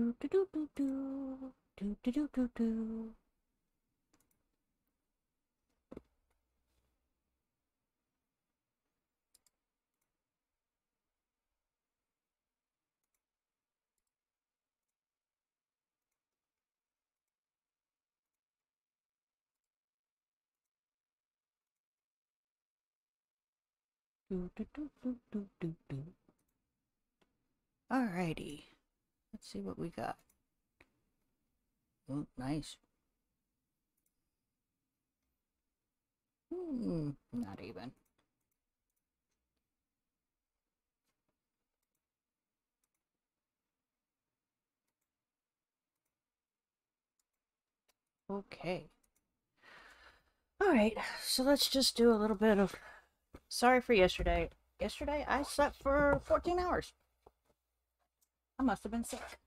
Do do do do do do do do do do. Do, do, do, do, do, do. Alrighty. Let's see what we got. Oh, nice. Hmm, not even. Okay. Alright, so let's just do a little bit of Sorry for yesterday. Yesterday I slept for 14 hours. I must have been sick.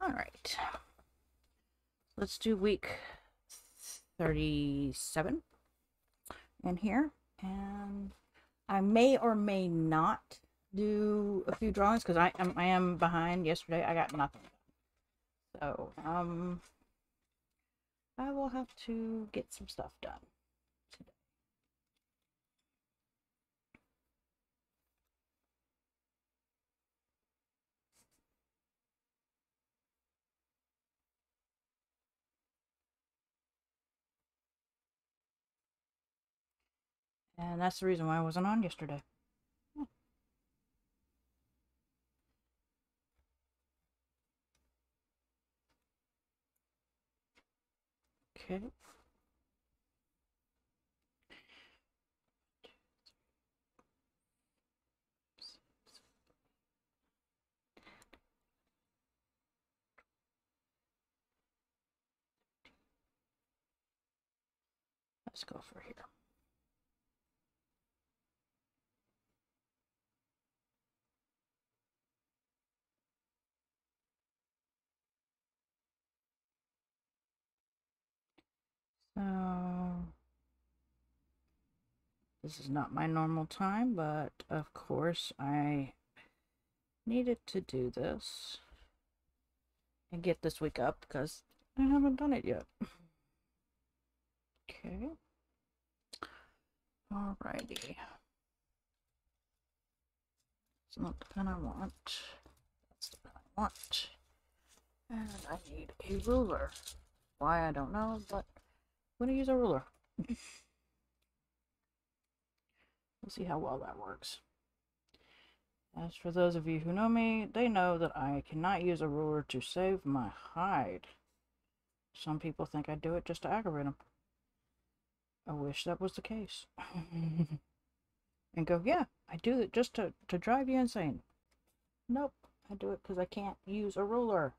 All right. Let's do week 37 in here. And I may or may not do a few drawings because I am, I am behind. Yesterday I got nothing. So, um, I will have to get some stuff done. And that's the reason why I wasn't on yesterday. Hmm. Okay. Let's go for here. So this is not my normal time, but of course I needed to do this and get this week up because I haven't done it yet. Okay. Alrighty. It's not the pen I want. That's the pen I want. And I need a ruler. Why, I don't know, but I'm going to use a ruler. we'll see how well that works. As for those of you who know me, they know that I cannot use a ruler to save my hide. Some people think I do it just to aggravate them. I wish that was the case. and go, yeah, I do it just to, to drive you insane. Nope, I do it because I can't use a ruler.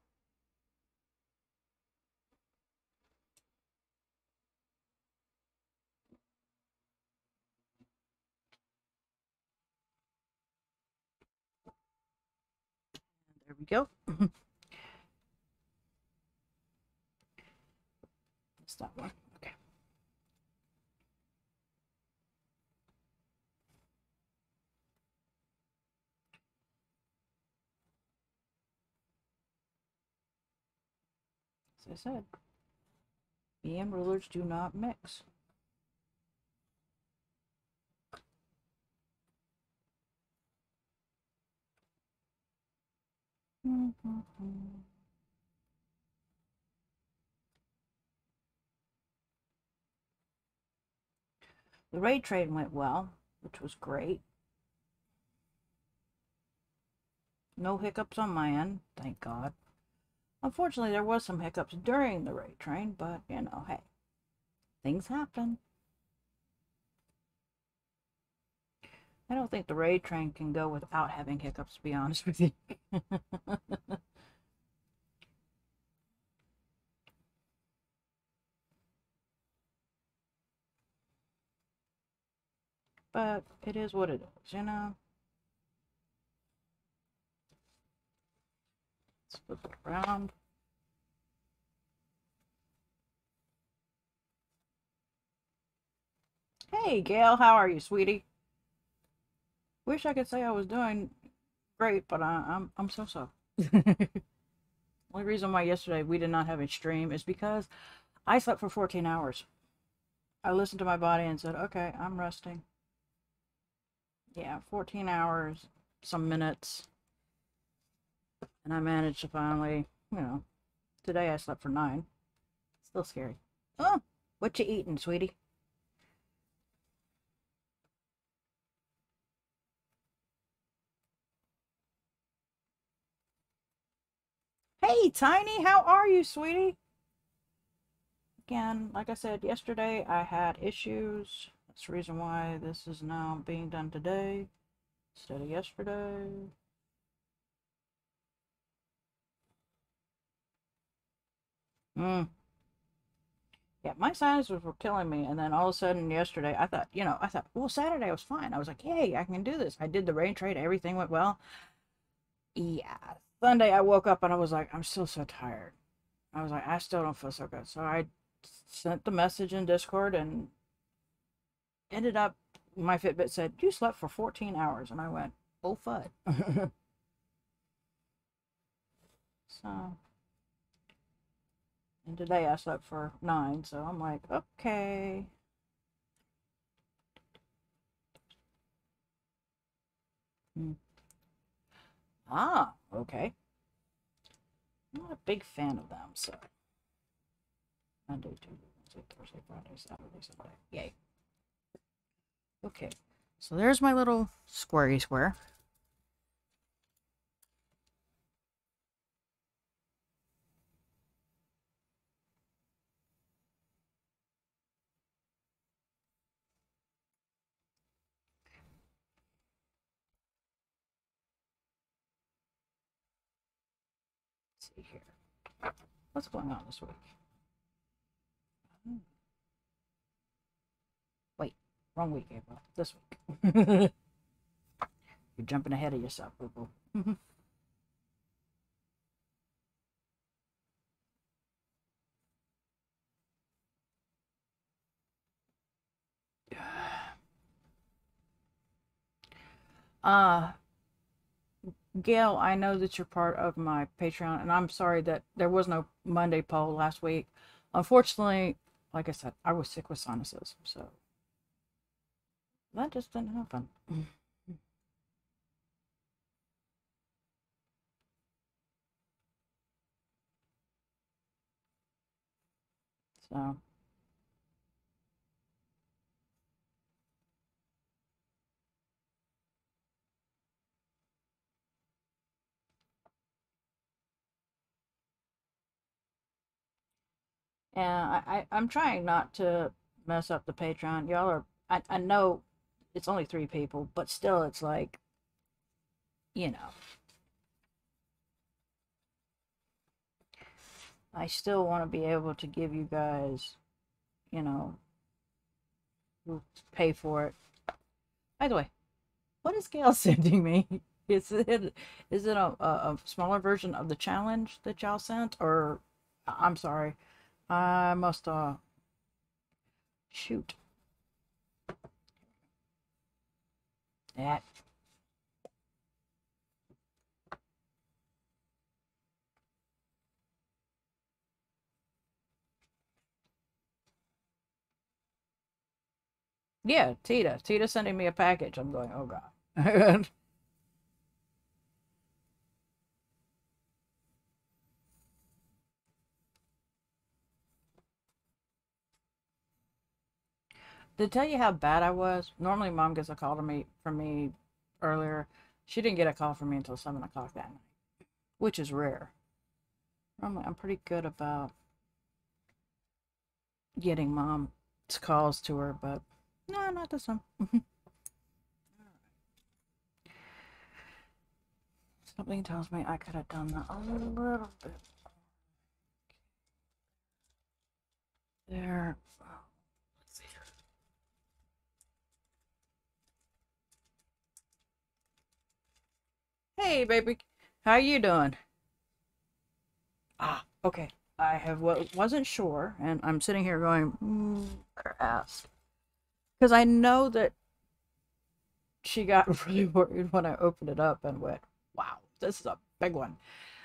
There we go. That one. Okay. As I said, me and rulers do not mix. The raid train went well, which was great. No hiccups on my end, thank God. Unfortunately, there was some hiccups during the raid train, but, you know, hey, things happen. I don't think the raid train can go without having hiccups, to be honest with you. but it is what it is, you know? Let's flip it around. Hey, Gail, how are you, sweetie? Wish I could say I was doing great, but I, I'm I'm so so. Only reason why yesterday we did not have a stream is because I slept for 14 hours. I listened to my body and said, okay, I'm resting. Yeah, 14 hours, some minutes. And I managed to finally, you know, today I slept for nine. Still scary. Oh, what you eating, sweetie? Hey, Tiny, how are you, sweetie? Again, like I said yesterday, I had issues. That's the reason why this is now being done today instead of yesterday. Hmm. Yeah, my sinuses were killing me, and then all of a sudden yesterday, I thought, you know, I thought, well, Saturday was fine. I was like, yay, I can do this. I did the rain trade, everything went well. Yeah, Sunday I woke up and I was like, I'm still so tired. I was like, I still don't feel so good. So I sent the message in Discord and ended up, my Fitbit said, You slept for 14 hours. And I went, Oh, fud. so, and today I slept for nine. So I'm like, Okay. Hmm. Ah, okay. I'm not a big fan of them, so. Monday, Tuesday, Wednesday, Thursday, Friday, Saturday, Sunday. Yay. Okay, so there's my little squarey square. See here. What's going on this week? Hmm. Wait, wrong week, April. This week. You're jumping ahead of yourself, boo. uh Gail, I know that you're part of my Patreon, and I'm sorry that there was no Monday poll last week. Unfortunately, like I said, I was sick with sinuses, so that just didn't happen. so. And I, I, I'm trying not to mess up the Patreon. Y'all are, I, I know it's only three people, but still it's like, you know. I still want to be able to give you guys, you know, pay for it. By the way, what is Gail sending me? Is it is it a, a smaller version of the challenge that y'all sent, or I'm sorry, I must, uh, shoot. That. Yeah, Tita. Tita sending me a package. I'm going, oh God. To tell you how bad I was, normally mom gets a call to me from me earlier. She didn't get a call from me until seven o'clock that night, which is rare. Normally, I'm pretty good about getting mom's calls to her, but no, not this one. Something tells me I could have done that a little bit. There. Hey, baby. How you doing? Ah, okay. I have what wasn't sure, and I'm sitting here going, mm, ask, because I know that she got really worried when I opened it up and went, "Wow, this is a big one.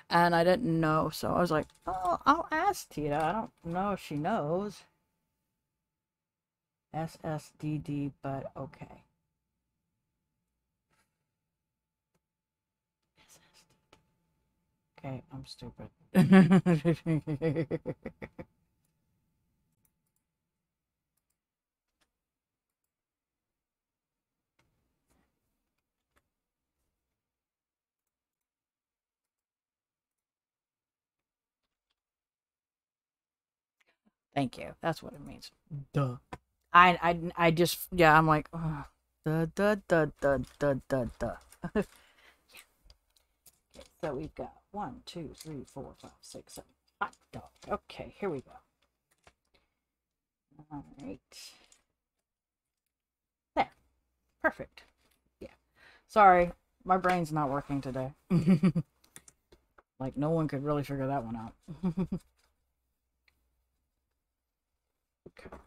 And I didn't know, so I was like, oh, I'll ask Tita. I don't know if she knows. SSDD, but okay. Okay, I'm stupid. Thank you. That's what it means. Duh. I I I just yeah. I'm like, oh, duh duh duh duh duh duh duh. so we've got one, two, three, four, five, six, seven. Hot dog. Okay, here we go. All right. There. Perfect. Yeah. Sorry, my brain's not working today. like no one could really figure that one out. Okay.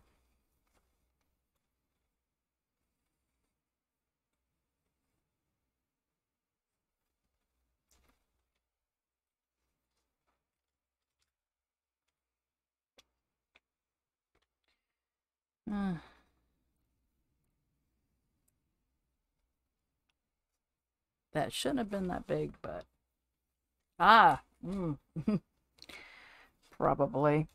Uh. That shouldn't have been that big, but ah, mm. probably.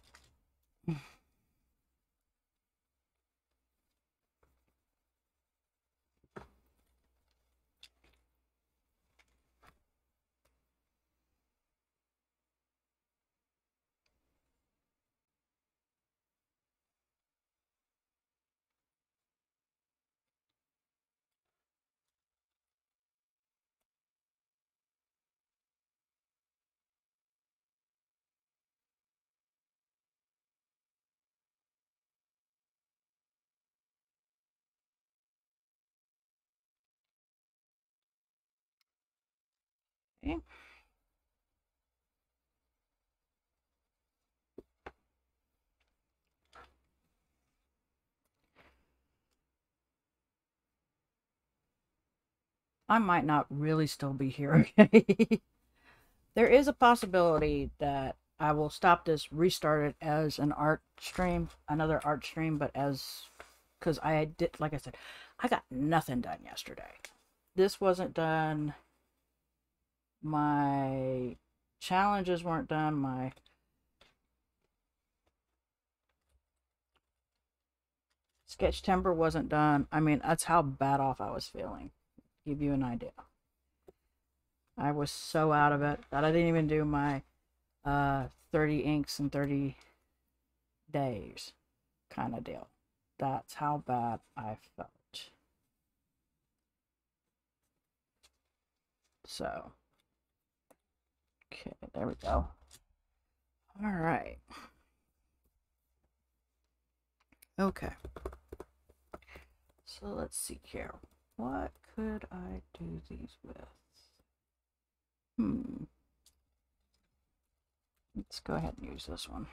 Okay. I might not really still be here, okay? there is a possibility that I will stop this, restart it as an art stream, another art stream, but as, because I did, like I said, I got nothing done yesterday. This wasn't done my challenges weren't done, my sketch timber wasn't done. I mean, that's how bad off I was feeling. Give you an idea. I was so out of it that I didn't even do my uh, 30 inks in 30 days kind of deal. That's how bad I felt. So, Okay, there we go. All right. Okay. So let's see here. What could I do these with? Hmm. Let's go ahead and use this one.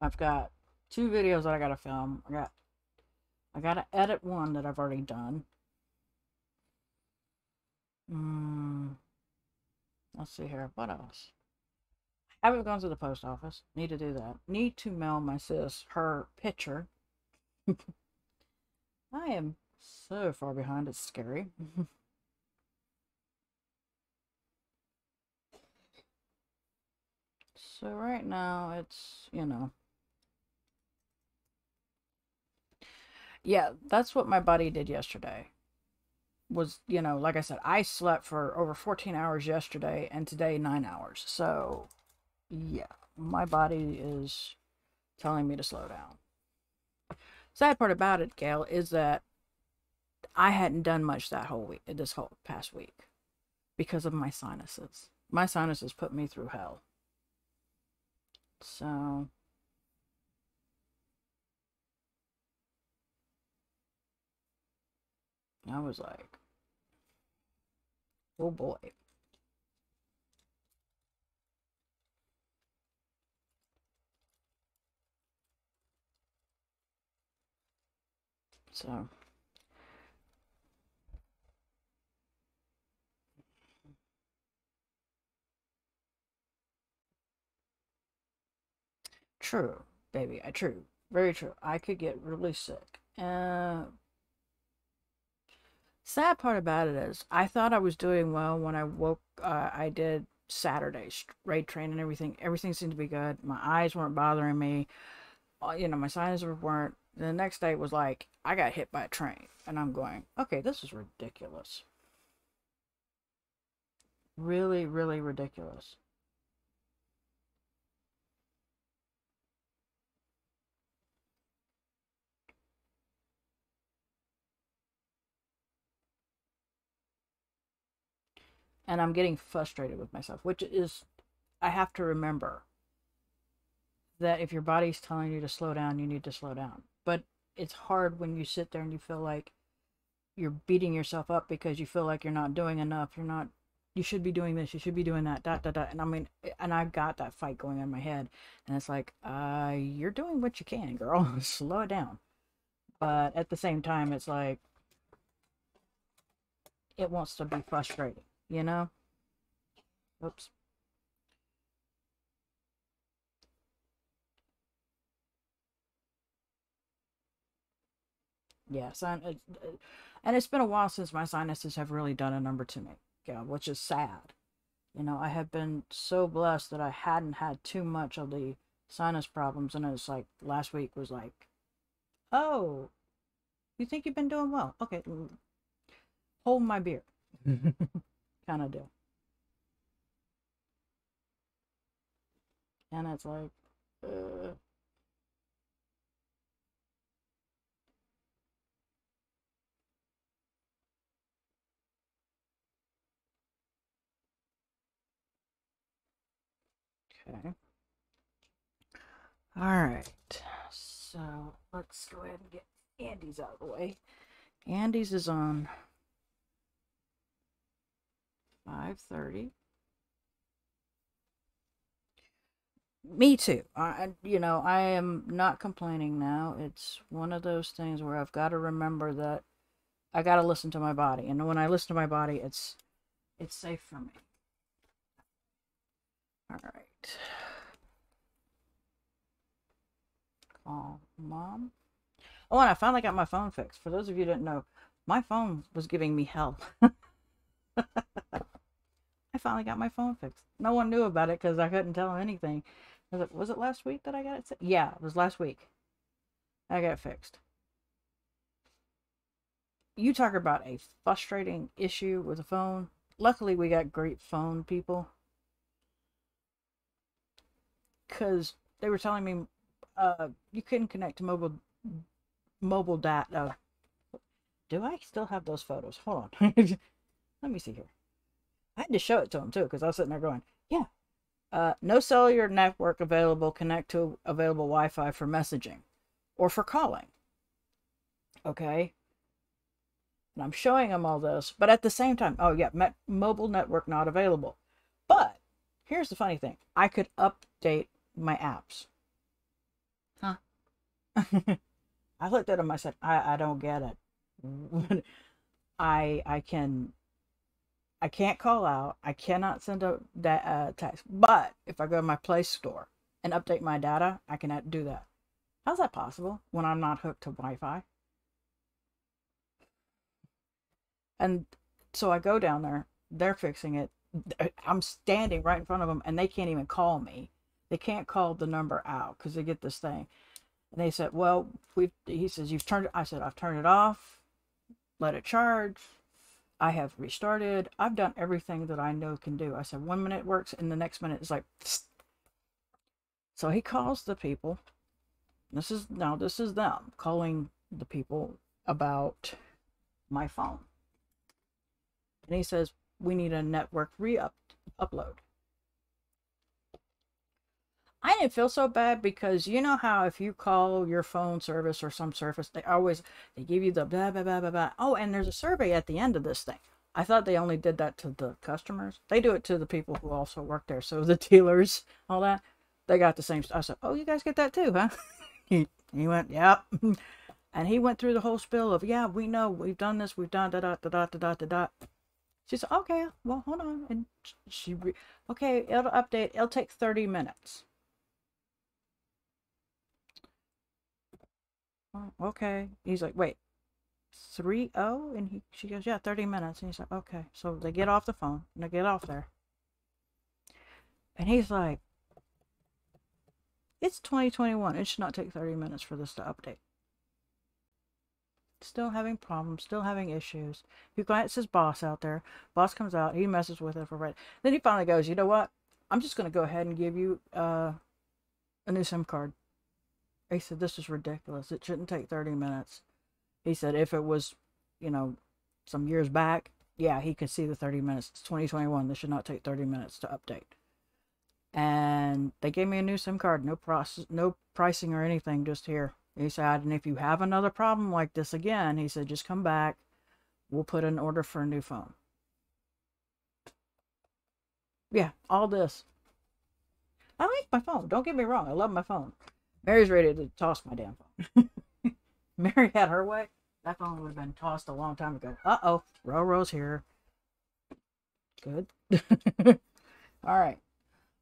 I've got two videos that I gotta film. I got I gotta edit one that I've already done. Hmm. Let's see here. What else? I haven't gone to the post office. Need to do that. Need to mail my sis her picture. I am so far behind. It's scary. so right now it's, you know, yeah, that's what my body did yesterday. Was, you know, like I said, I slept for over 14 hours yesterday and today 9 hours. So, yeah, my body is telling me to slow down. Sad part about it, Gail, is that I hadn't done much that whole week, this whole past week, because of my sinuses. My sinuses put me through hell. So, I was like, oh boy. So. True, baby. I true. Very true. I could get really sick. Uh, sad part about it is, I thought I was doing well when I woke. Uh, I did Saturday's raid train and everything. Everything seemed to be good. My eyes weren't bothering me. Uh, you know, my sinuses weren't. The next day was like I got hit by a train, and I'm going, okay, this is ridiculous. Really, really ridiculous. And I'm getting frustrated with myself, which is, I have to remember that if your body's telling you to slow down, you need to slow down. But it's hard when you sit there and you feel like you're beating yourself up because you feel like you're not doing enough. You're not, you should be doing this, you should be doing that, dot, dot, dot. And I mean, and I've got that fight going on in my head. And it's like, uh, you're doing what you can, girl. slow it down. But at the same time, it's like, it wants to be frustrating you know? Oops. Yes, and, it, uh, and it's been a while since my sinuses have really done a number to me, yeah, which is sad. You know, I have been so blessed that I hadn't had too much of the sinus problems, and it's like last week was like, oh, you think you've been doing well? Okay, hold my beer. do. And it's like, uh, Okay. All right. So let's go ahead and get Andy's out of the way. Andy's is on 5.30. Me too. I, you know, I am not complaining now. It's one of those things where I've got to remember that I got to listen to my body. And when I listen to my body, it's, it's safe for me. All right. Call mom. Oh, and I finally got my phone fixed. For those of you didn't know, my phone was giving me hell. Finally got my phone fixed. No one knew about it because I couldn't tell them anything. Was it, was it last week that I got it? Yeah, it was last week. I got fixed. You talk about a frustrating issue with a phone. Luckily, we got great phone people. Because they were telling me uh, you couldn't connect to mobile mobile data. Do I still have those photos? Hold on. Let me see here. I had to show it to him too because I was sitting there going, yeah. Uh, no cellular network available. Connect to available Wi-Fi for messaging or for calling. Okay. And I'm showing him all this, but at the same time, oh yeah, met, mobile network not available. But here's the funny thing: I could update my apps. Huh? I looked at him. I said, I, I don't get it. I I can I can't call out. I cannot send a that uh, text. But if I go to my Play Store and update my data, I can do that. How's that possible when I'm not hooked to Wi-Fi? And so I go down there. They're fixing it. I'm standing right in front of them, and they can't even call me. They can't call the number out because they get this thing. And they said, "Well, we." He says, "You've turned." It. I said, "I've turned it off. Let it charge." I have restarted. I've done everything that I know can do. I said one minute works and the next minute is like, Psst. so he calls the people. This is now this is them calling the people about my phone. And he says, we need a network re-up upload. I didn't feel so bad because you know how if you call your phone service or some service, they always they give you the blah blah blah blah blah. Oh, and there's a survey at the end of this thing. I thought they only did that to the customers. They do it to the people who also work there. So the dealers, all that, they got the same stuff. I said, "Oh, you guys get that too, huh?" he, he went, "Yep." and he went through the whole spill of, "Yeah, we know, we've done this, we've done da da da da da da da." She said, "Okay, well, hold on," and she, okay, it'll update. It'll take thirty minutes. Oh, okay. He's like, wait, three oh, and he she goes, yeah, thirty minutes. And he's like, okay. So they get off the phone and they get off there, and he's like, it's twenty twenty one. It should not take thirty minutes for this to update. Still having problems, still having issues. He gets his boss out there. Boss comes out. He messes with it for a right. Then he finally goes, you know what? I'm just gonna go ahead and give you uh, a new SIM card. He said, This is ridiculous. It shouldn't take 30 minutes. He said, If it was, you know, some years back, yeah, he could see the 30 minutes. It's 2021. This should not take 30 minutes to update. And they gave me a new SIM card, no process, no pricing or anything, just here. He said, and if you have another problem like this again, he said, just come back. We'll put an order for a new phone. Yeah, all this. I like my phone. Don't get me wrong. I love my phone. Mary's ready to toss my damn phone. Mary had her way. That phone would have been tossed a long time ago. Uh oh. Roro's here. Good. All right.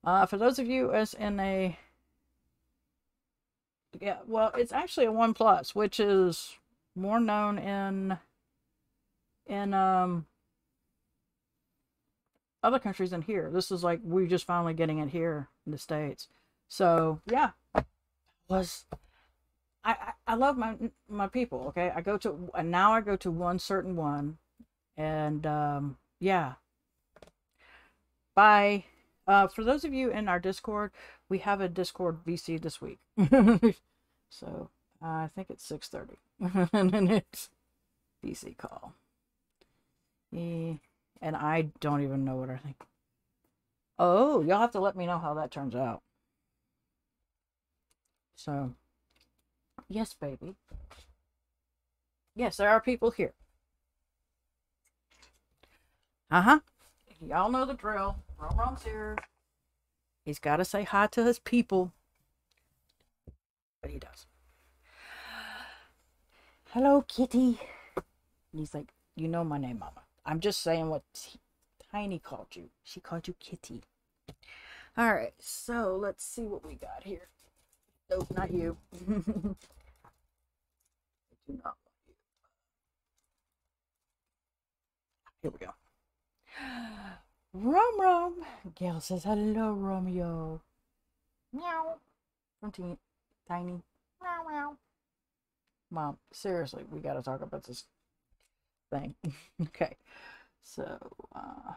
Uh, for those of you as in a yeah, well, it's actually a OnePlus, which is more known in in um other countries than here. This is like we're just finally getting it here in the states. So yeah, was I, I, I love my my people. Okay, I go to and now I go to one certain one, and um, yeah. Bye. Uh, for those of you in our Discord, we have a Discord VC this week, so uh, I think it's six thirty, and then it's VC call. And I don't even know what I think. Oh, y'all have to let me know how that turns out. So, yes, baby. Yes, there are people here. Uh huh. Y'all know the drill. Rom Rom's here. He's got to say hi to his people. But he does. Hello, kitty. And he's like, You know my name, Mama. I'm just saying what Tiny called you. She called you Kitty. All right, so let's see what we got here. Nope, not you. I do not want you. Here we go. Rum Rum. Gail says, hello, Romeo. Meow. From Tiny. Meow, meow. Mom, seriously, we got to talk about this thing. okay. So, uh,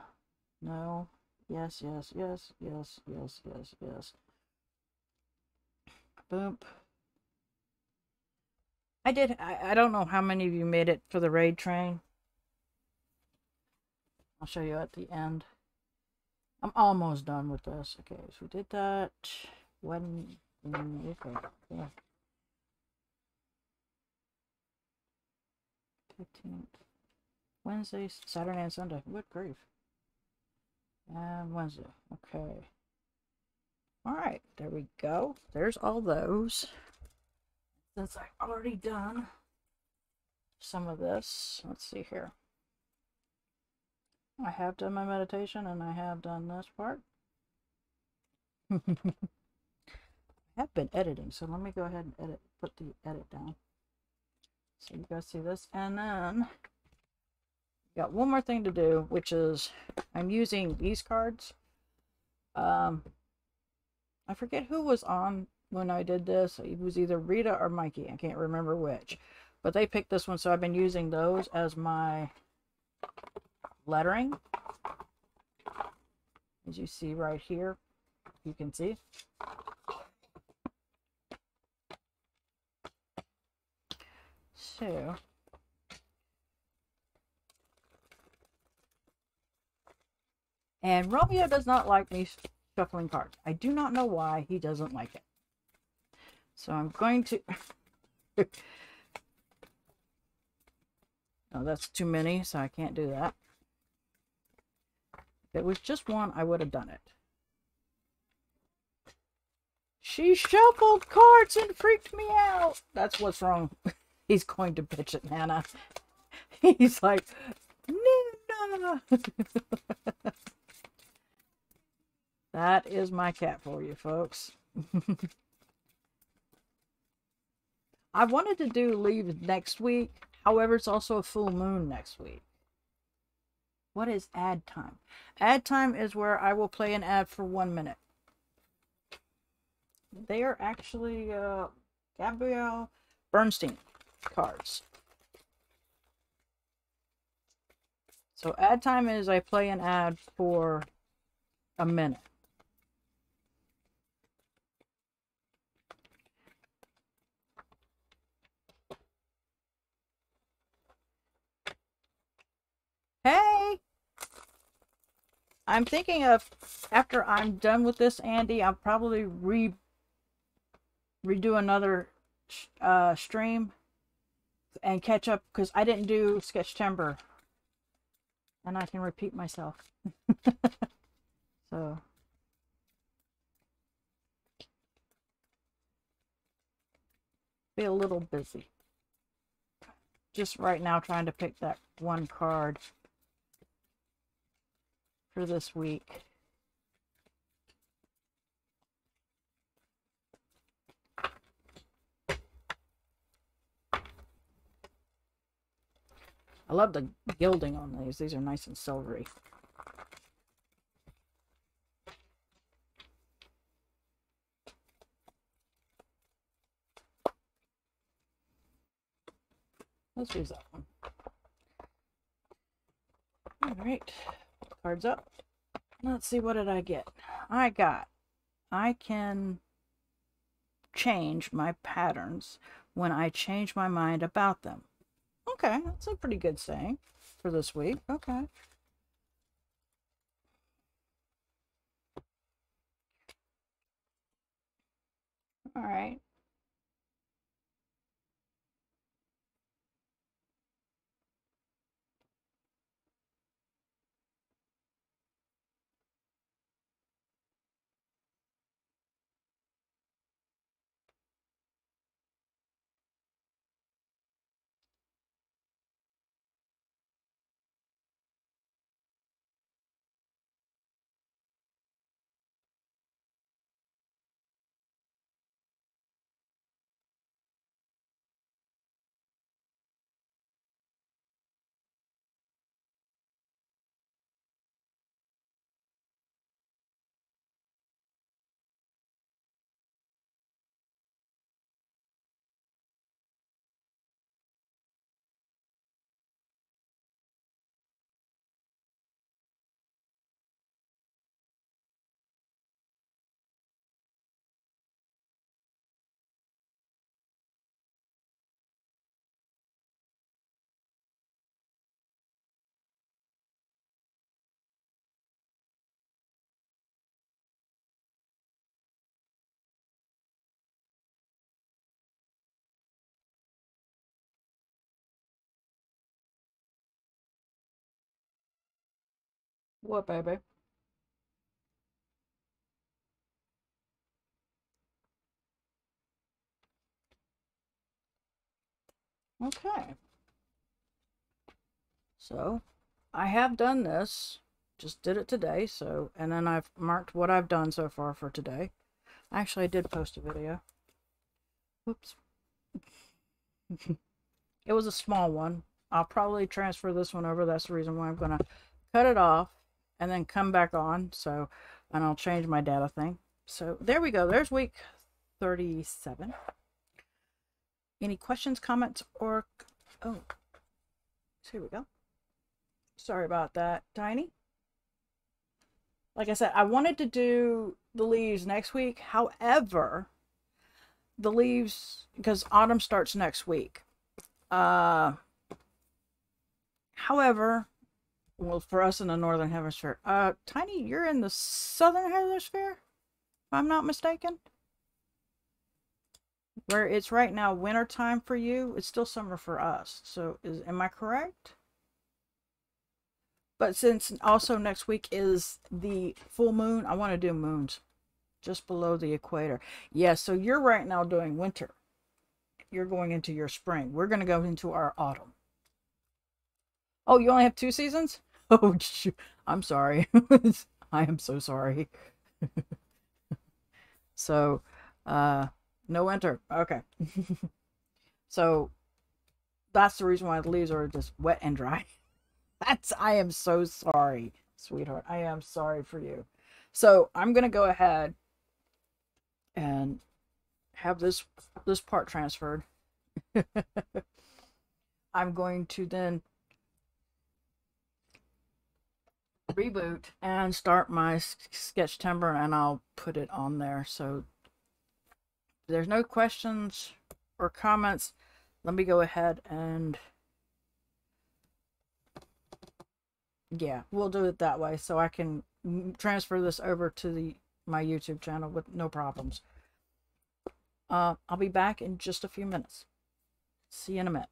no. Yes, yes, yes, yes, yes, yes, yes. Boop. I did. I, I don't know how many of you made it for the raid train. I'll show you at the end. I'm almost done with this. Okay, so we did that. When? Okay, yeah. 15th. Wednesday, Saturday, and Sunday. Good grief. And Wednesday. Okay. All right, there we go. There's all those. Since I've already done some of this, let's see here. I have done my meditation and I have done this part. I have been editing, so let me go ahead and edit, put the edit down. So you guys see this. And then got one more thing to do, which is I'm using these cards. Um, I forget who was on when I did this. It was either Rita or Mikey. I can't remember which. But they picked this one, so I've been using those as my lettering. As you see right here, you can see. So, and Romeo does not like me shuffling cards. I do not know why he doesn't like it. So I'm going to... oh, that's too many, so I can't do that. If it was just one, I would have done it. She shuffled cards and freaked me out. That's what's wrong. He's going to bitch at Nana. He's like, Nana. That is my cat for you, folks. I wanted to do leave next week. However, it's also a full moon next week. What is ad time? Ad time is where I will play an ad for one minute. They are actually uh, Gabrielle Bernstein cards. So ad time is I play an ad for a minute. Hey! I'm thinking of, after I'm done with this, Andy, I'll probably re redo another uh, stream and catch up because I didn't do Sketch Timber. And I can repeat myself. so. Be a little busy. Just right now trying to pick that one card for this week. I love the gilding on these. These are nice and silvery. Let's use that one. All right, cards up. Let's see, what did I get? I got, I can change my patterns when I change my mind about them. Okay, that's a pretty good saying for this week. Okay. All right. What, baby? Okay. So, I have done this. Just did it today, so, and then I've marked what I've done so far for today. Actually, I did post a video. Whoops. it was a small one. I'll probably transfer this one over. That's the reason why I'm going to cut it off and then come back on. So, and I'll change my data thing. So there we go. There's week 37. Any questions, comments, or, oh, here we go. Sorry about that, Tiny. Like I said, I wanted to do the leaves next week. However, the leaves, because autumn starts next week. Uh, however, well, for us in the northern hemisphere. Uh, Tiny, you're in the southern hemisphere, if I'm not mistaken. Where it's right now winter time for you, it's still summer for us. So, is am I correct? But since also next week is the full moon, I want to do moons just below the equator. Yeah, so you're right now doing winter. You're going into your spring. We're going to go into our autumn. Oh, you only have two seasons? Oh. I'm sorry. I am so sorry. so, uh, no enter. Okay. so, that's the reason why the leaves are just wet and dry. That's, I am so sorry, sweetheart. I am sorry for you. So, I'm going to go ahead and have this this part transferred. I'm going to then reboot and start my Sketchtember and I'll put it on there. So there's no questions or comments. Let me go ahead and yeah, we'll do it that way so I can transfer this over to the my YouTube channel with no problems. Uh, I'll be back in just a few minutes. See you in a minute.